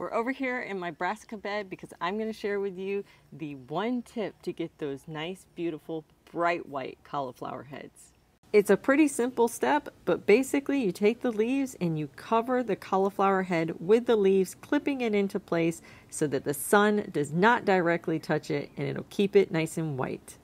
We're over here in my brassica bed because I'm going to share with you the one tip to get those nice, beautiful, bright white cauliflower heads. It's a pretty simple step, but basically you take the leaves and you cover the cauliflower head with the leaves, clipping it into place so that the sun does not directly touch it and it'll keep it nice and white.